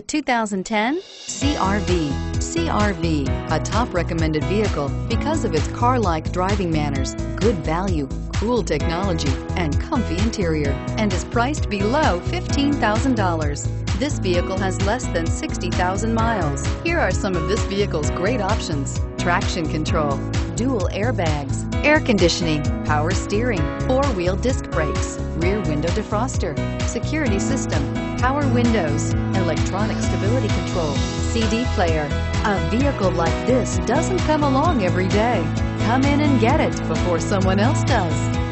The 2010 CRV. CRV, a top recommended vehicle because of its car-like driving manners, good value, cool technology, and comfy interior, and is priced below $15,000. This vehicle has less than 60,000 miles. Here are some of this vehicle's great options. Traction control, dual airbags, air conditioning, power steering, four-wheel disc brakes, rear window defroster, security system, power windows, electronic stability control, CD player. A vehicle like this doesn't come along every day. Come in and get it before someone else does.